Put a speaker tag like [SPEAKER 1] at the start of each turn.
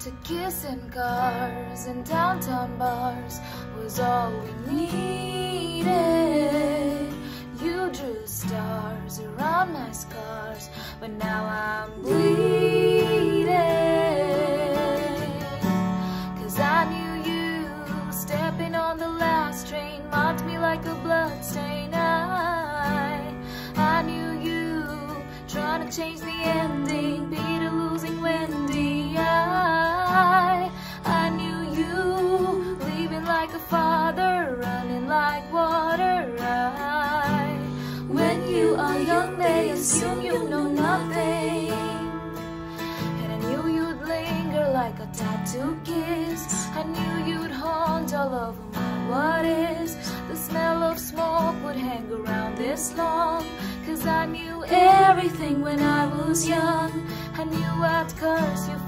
[SPEAKER 1] To kiss in cars and downtown bars was all we needed. You drew stars around my scars, but now I'm bleeding. Cause I knew you stepping on the last train marked me like a bloodstain. I, I knew you trying to change the ending, like a father, running like water. I, when you are young, they assume you know nothing. And I knew you'd linger like a tattoo kiss. I knew you'd haunt all over my what is. The smell of smoke would hang around this long. Cause I knew everything when I was young. I knew I'd curse you